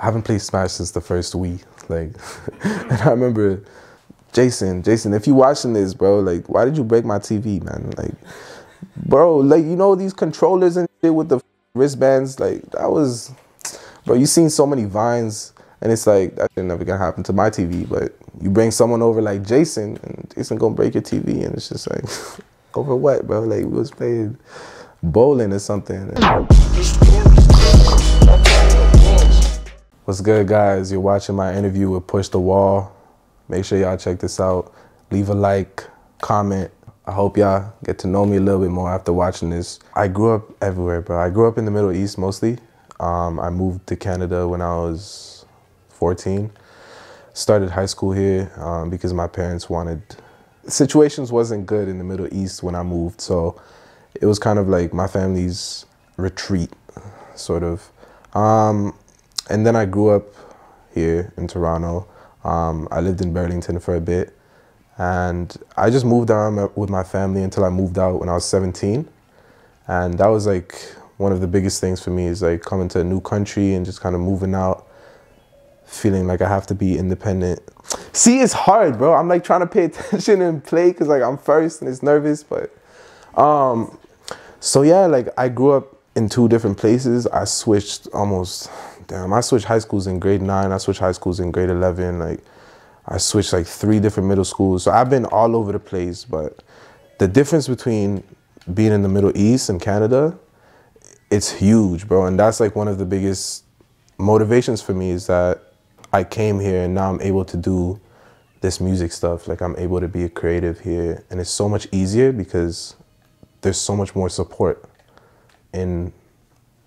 I haven't played Smash since the first Wii. Like, and I remember Jason, Jason, if you're watching this, bro, like, why did you break my TV, man? Like, bro, like, you know these controllers and shit with the wristbands, like, that was, bro. You seen so many vines, and it's like that never gonna happen to my TV. But you bring someone over like Jason, and Jason gonna break your TV, and it's just like, over what, bro? Like, we was playing bowling or something. What's good, guys? You're watching my interview with Push the Wall. Make sure y'all check this out. Leave a like, comment. I hope y'all get to know me a little bit more after watching this. I grew up everywhere, bro. I grew up in the Middle East mostly. Um, I moved to Canada when I was 14. Started high school here um, because my parents wanted. Situations wasn't good in the Middle East when I moved, so it was kind of like my family's retreat, sort of. Um, and then I grew up here in Toronto. Um, I lived in Burlington for a bit. And I just moved down with my family until I moved out when I was 17. And that was like one of the biggest things for me is like coming to a new country and just kind of moving out, feeling like I have to be independent. See, it's hard, bro. I'm like trying to pay attention and play because like I'm first and it's nervous, but um, so yeah, like I grew up in two different places. I switched almost damn, I switched high schools in grade nine. I switched high schools in grade 11. Like, I switched like three different middle schools. So I've been all over the place. But the difference between being in the Middle East and Canada, it's huge, bro. And that's like one of the biggest motivations for me is that I came here and now I'm able to do this music stuff. Like, I'm able to be a creative here. And it's so much easier because there's so much more support in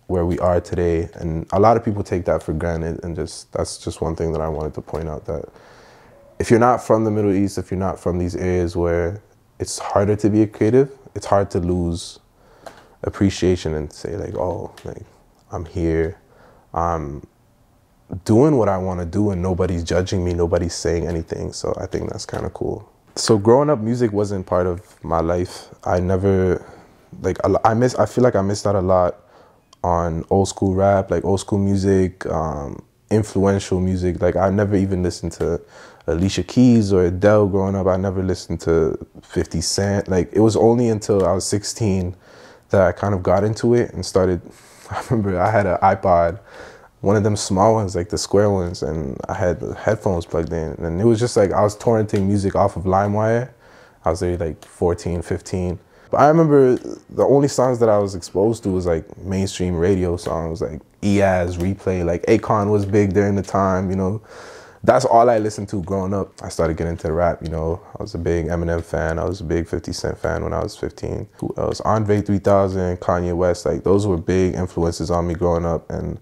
where we are today. And a lot of people take that for granted. And just that's just one thing that I wanted to point out that if you're not from the Middle East, if you're not from these areas where it's harder to be a creative, it's hard to lose appreciation and say like, oh, like I'm here, I'm doing what I want to do, and nobody's judging me, nobody's saying anything. So I think that's kind of cool. So growing up, music wasn't part of my life. I never, like, I miss. I feel like I missed out a lot on old school rap, like old school music, um, influential music. Like I never even listened to Alicia Keys or Adele growing up. I never listened to 50 Cent. Like it was only until I was 16 that I kind of got into it and started. I remember I had an iPod, one of them small ones, like the square ones, and I had the headphones plugged in. And it was just like I was torrenting music off of LimeWire. I was maybe like 14, 15 but I remember the only songs that I was exposed to was like mainstream radio songs, like Iyaz, Replay, like Akon was big during the time, you know. That's all I listened to growing up. I started getting into rap, you know. I was a big Eminem fan. I was a big 50 Cent fan when I was 15. Who else? Andre 3000, Kanye West, like those were big influences on me growing up. And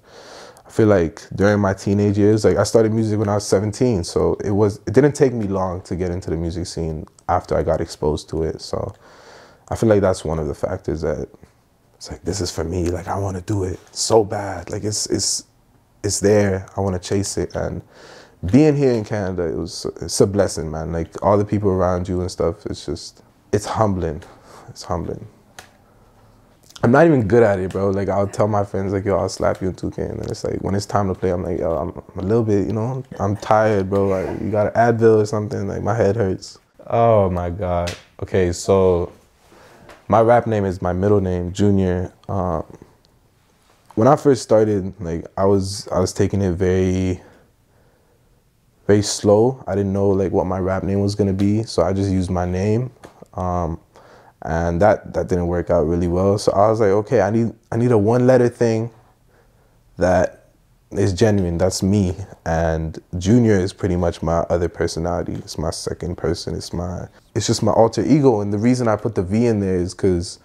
I feel like during my teenage years, like I started music when I was 17. So it was, it didn't take me long to get into the music scene after I got exposed to it. So I feel like that's one of the factors that it's like this is for me. Like I want to do it so bad. Like it's it's it's there. I want to chase it. And being here in Canada, it was it's a blessing, man. Like all the people around you and stuff. It's just it's humbling. It's humbling. I'm not even good at it, bro. Like I'll tell my friends, like, yo, I'll slap you in 2K, and then it's like when it's time to play, I'm like, yo, I'm, I'm a little bit, you know, I'm tired, bro. Like you got an Advil or something. Like my head hurts. Oh my god. Okay, so my rap name is my middle name, Junior. Um, when I first started, like I was I was taking it very very slow. I didn't know like what my rap name was gonna be, so I just used my name. Um, and that that didn't work out really well. So I was like, okay, I need I need a one letter thing that is genuine. That's me. And Junior is pretty much my other personality. It's my second person. It's my it's just my alter ego. And the reason I put the V in there is because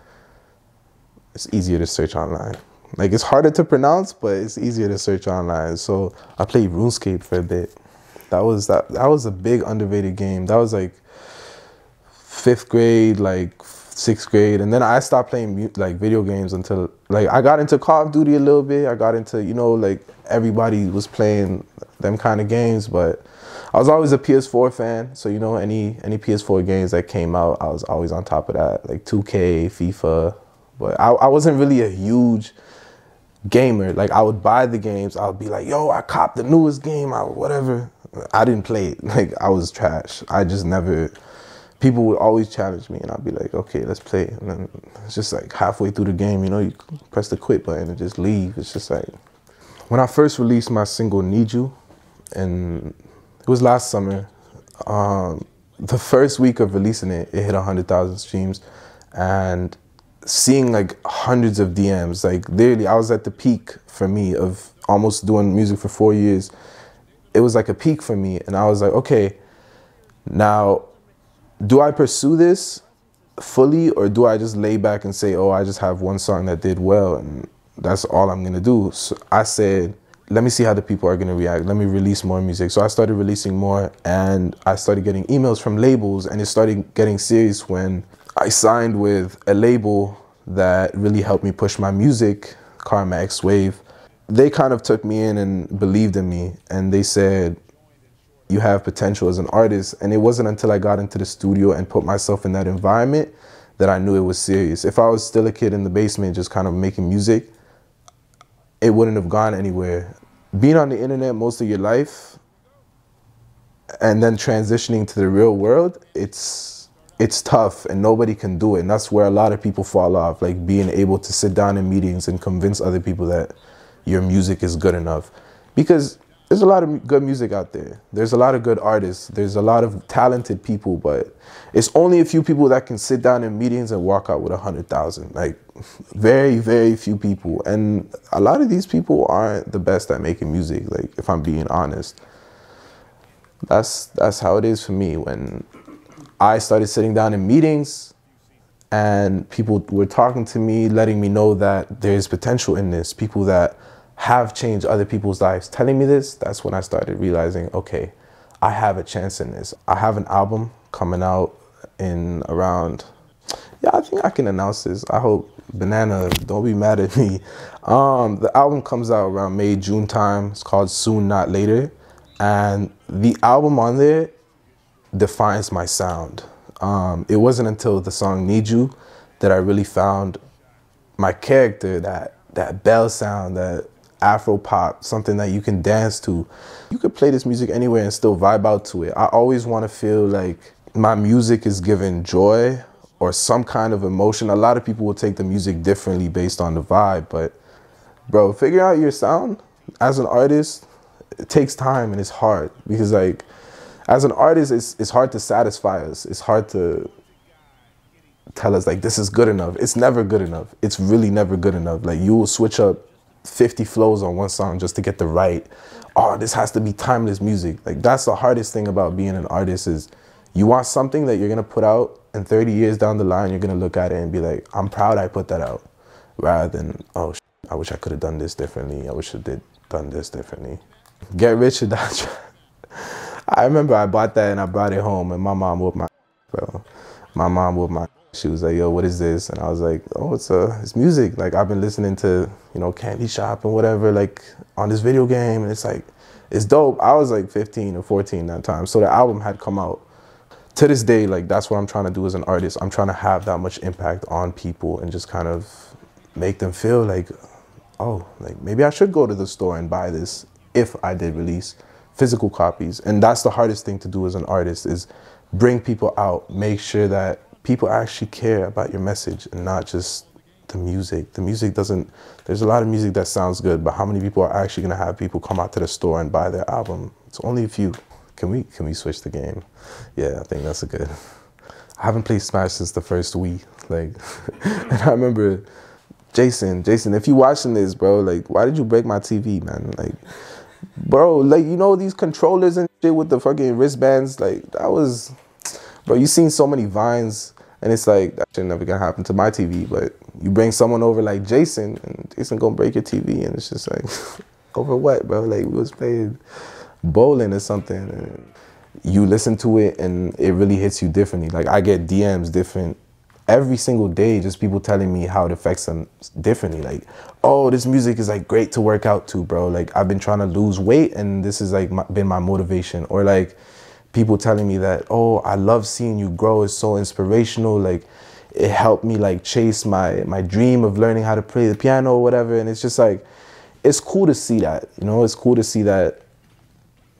it's easier to search online. Like it's harder to pronounce, but it's easier to search online. So I played RuneScape for a bit. That was that that was a big underrated game. That was like fifth grade, like sixth grade, and then I stopped playing like video games until like I got into Call of Duty a little bit. I got into you know like everybody was playing them kind of games, but I was always a PS4 fan. So you know any any PS4 games that came out, I was always on top of that, like 2K, FIFA. But I, I wasn't really a huge gamer. Like I would buy the games. I would be like, yo, I copped the newest game, I whatever. I didn't play it. Like I was trash. I just never. People would always challenge me, and I'd be like, okay, let's play. And then it's just like halfway through the game, you know, you press the quit button and just leave. It's just like when I first released my single "Need You," and it was last summer. Um, the first week of releasing it, it hit hundred thousand streams, and seeing like hundreds of DMs, like literally, I was at the peak for me of almost doing music for four years. It was like a peak for me, and I was like, okay, now, do I pursue this fully, or do I just lay back and say, oh, I just have one song that did well, and that's all I'm gonna do? So I said, let me see how the people are gonna react. Let me release more music. So I started releasing more, and I started getting emails from labels, and it started getting serious when I signed with a label that really helped me push my music, Karma X Wave. They kind of took me in and believed in me, and they said, You have potential as an artist. And it wasn't until I got into the studio and put myself in that environment that I knew it was serious. If I was still a kid in the basement just kind of making music, it wouldn't have gone anywhere. Being on the internet most of your life and then transitioning to the real world, it's it's tough and nobody can do it. And that's where a lot of people fall off, like being able to sit down in meetings and convince other people that your music is good enough. Because there's a lot of good music out there. There's a lot of good artists. There's a lot of talented people, but it's only a few people that can sit down in meetings and walk out with a hundred thousand. Like very, very few people. And a lot of these people aren't the best at making music, like if I'm being honest. That's that's how it is for me when I started sitting down in meetings and people were talking to me, letting me know that there's potential in this. People that have changed other people's lives telling me this, that's when I started realizing, okay, I have a chance in this. I have an album coming out in around, yeah, I think I can announce this. I hope Banana, don't be mad at me. Um, the album comes out around May, June time. It's called Soon Not Later. And the album on there defines my sound. Um, it wasn't until the song Need You that I really found my character, that, that bell sound, that Afro pop, something that you can dance to. You could play this music anywhere and still vibe out to it. I always want to feel like my music is giving joy or some kind of emotion. A lot of people will take the music differently based on the vibe, but bro, figure out your sound as an artist, it takes time and it's hard because like as an artist, it's, it's hard to satisfy us. It's hard to tell us like this is good enough. It's never good enough. It's really never good enough. Like you will switch up 50 flows on one song just to get the right. Oh, this has to be timeless music. Like that's the hardest thing about being an artist is you want something that you're gonna put out and 30 years down the line, you're gonna look at it and be like, I'm proud I put that out. Rather than, oh, I wish I could have done this differently. I wish I did done this differently. Get rich or die I remember I bought that and I brought it home and my mom whooped my bro. My mom whooped my she was like, yo, what is this? And I was like, oh, it's uh, it's music. Like I've been listening to, you know, Candy Shop and whatever, like on this video game. And it's like, it's dope. I was like 15 or 14 that time. So the album had come out. To this day, like that's what I'm trying to do as an artist. I'm trying to have that much impact on people and just kind of make them feel like, oh, like maybe I should go to the store and buy this if I did release physical copies. And that's the hardest thing to do as an artist is bring people out, make sure that people actually care about your message and not just the music. The music doesn't, there's a lot of music that sounds good, but how many people are actually gonna have people come out to the store and buy their album? It's only a few. Can we, can we switch the game? Yeah, I think that's a good. I haven't played Smash since the first Wii. Like, and I remember Jason, Jason, if you're watching this, bro, like, why did you break my TV, man? Like, bro, like you know these controllers and shit with the fucking wristbands, like that was, bro. You seen so many vines, and it's like that shit never gonna happen to my TV. But you bring someone over like Jason, and Jason gonna break your TV, and it's just like, over what, bro? Like we was playing bowling or something, and you listen to it, and it really hits you differently. Like I get DMs different every single day just people telling me how it affects them differently like oh this music is like great to work out to bro like i've been trying to lose weight and this has like my, been my motivation or like people telling me that oh i love seeing you grow it's so inspirational like it helped me like chase my my dream of learning how to play the piano or whatever and it's just like it's cool to see that. You know, it's cool to see that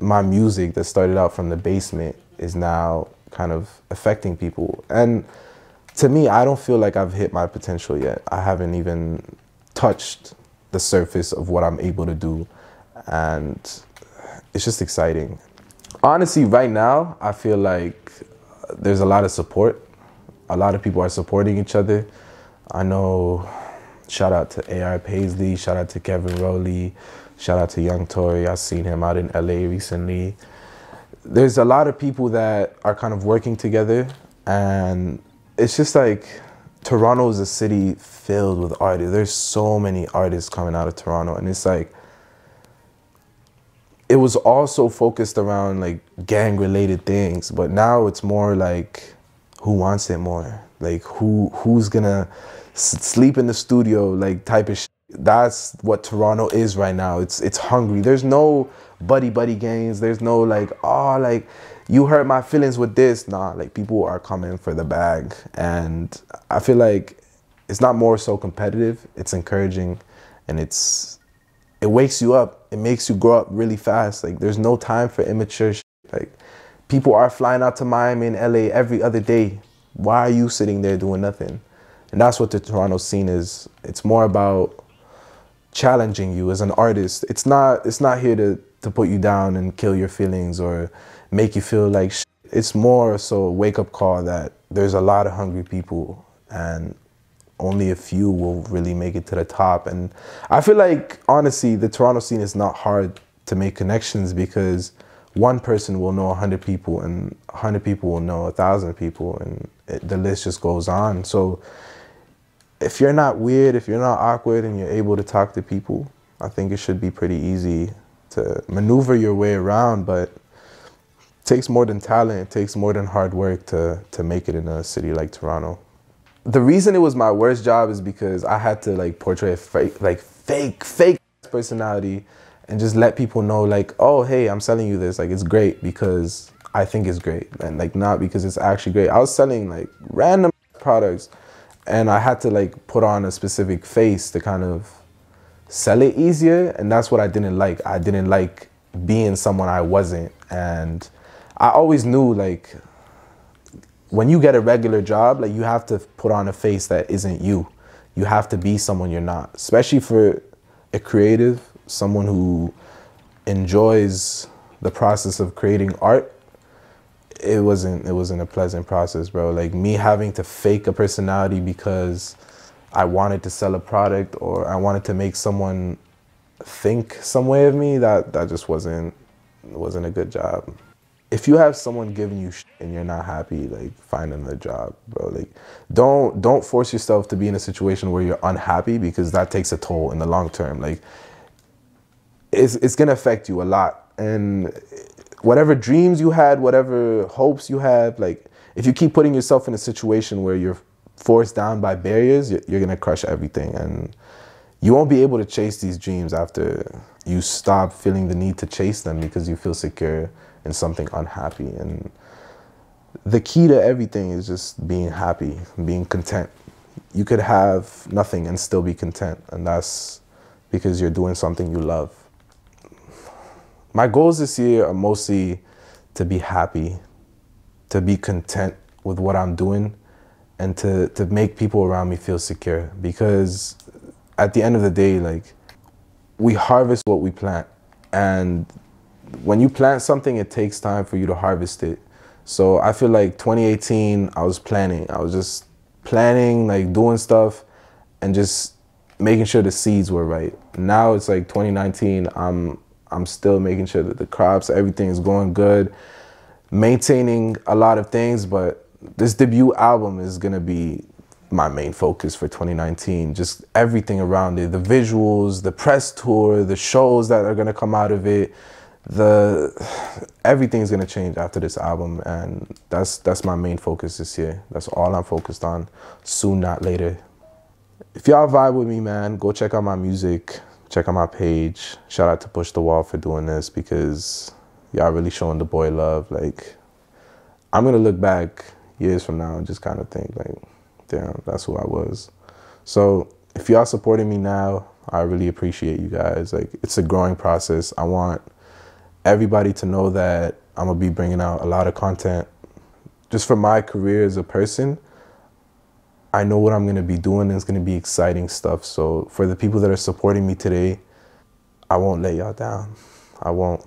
my music that started out from the basement is now kind of affecting people. And to me, I don't feel like I've hit my potential yet. I haven't even touched the surface of what I'm able to do. And it's just exciting. Honestly, right now, I feel like uh, there's a lot of support. A lot of people are supporting each other. I know, shout out to AR Paisley, shout out to Kevin Rowley, shout out to Yung Tory. I've seen him out in LA recently. There's a lot of people that are kind of working together, and it's just like Toronto is a city filled with artists. There's so many artists coming out of Toronto, and it's like it was also focused around like gang related things, but now it's more like who wants it more, like who who's gonna sleep in the studio, like type of. Shit. That's what Toronto is right now. It's it's hungry. There's no buddy buddy games. There's no like oh like you hurt my feelings with this. Nah, like people are coming for the bag, and I feel like it's not more so competitive. It's encouraging, and it's it wakes you up. It makes you grow up really fast. Like there's no time for immature shit. Like people are flying out to Miami and LA every other day. Why are you sitting there doing nothing? And that's what the Toronto scene is. It's more about challenging you as an artist. It's not it's not here to to put you down and kill your feelings or make you feel like shit. it's more so a wake up call that there's a lot of hungry people and only a few will really make it to the top. And I feel like, honestly, the Toronto scene is not hard to make connections because one person will know 100 people and 100 people will know 1,000 people and it, the list just goes on. So if you're not weird, if you're not awkward and you're able to talk to people, I think it should be pretty easy to maneuver your way around, but it takes more than talent, it takes more than hard work to, to make it in a city like Toronto the reason it was my worst job is because I had to like portray a fake, like fake, fake personality and just let people know like, oh, hey, I'm selling you this. Like, it's great because I think it's great and like not because it's actually great. I was selling like random products and I had to like put on a specific face to kind of sell it easier. And that's what I didn't like. I didn't like being someone I wasn't. And I always knew like when you get a regular job, like you have to put on a face that isn't you. You have to be someone you're not, especially for a creative, someone who enjoys the process of creating art. It wasn't it wasn't a pleasant process, bro. Like me having to fake a personality because I wanted to sell a product or I wanted to make someone think some way of me, that that just wasn't wasn't a good job if you have someone giving you and you're not happy, like finding another job, bro. Like don't don't force yourself to be in a situation where you're unhappy because that takes a toll in the long term. Like it's it's gonna affect you a lot. And whatever dreams you had, whatever hopes you have like if you keep putting yourself in a situation where you're forced down by barriers, you're, you're gonna crush everything and you won't be able to chase these dreams after you stop feeling the need to chase them because you feel secure in something unhappy. And the key to everything is just being happy, being content. You could have nothing and still be content, and that's because you're doing something you love. My goals this year are mostly to be happy, to be content with what I'm doing, and to, to make people around me feel secure. Because at the end of the day, like, we harvest what we plant. And when you plant something, it takes time for you to harvest it. So I feel like 2018, I was planning. I was just planning, like doing stuff, and just making sure the seeds were right. Now it's like 2019. I'm I'm still making sure that the crops, everything is going good, maintaining a lot of things. But this debut album is gonna be my main focus for 2019. Just everything around it, the visuals, the press tour, the shows that are gonna come out of it the everything's gonna change after this album and that's that's my main focus this year. That's all i'm focused on. Soon not later. If y'all vibe with me man go check out my music. Check out my page. Shout out to push the wall for doing this because y'all really showing the boy love. Like i'm gonna look back years from now and just kind of think like damn that's who i was. So if y'all supporting me now I really appreciate you guys. Like it's a growing process. I want everybody to know that I'm gonna be bringing out a lot of content just for my career as a person. I know what I'm gonna be doing and it's gonna be exciting stuff. So for the people that are supporting me today, I won't let y'all down. I won't.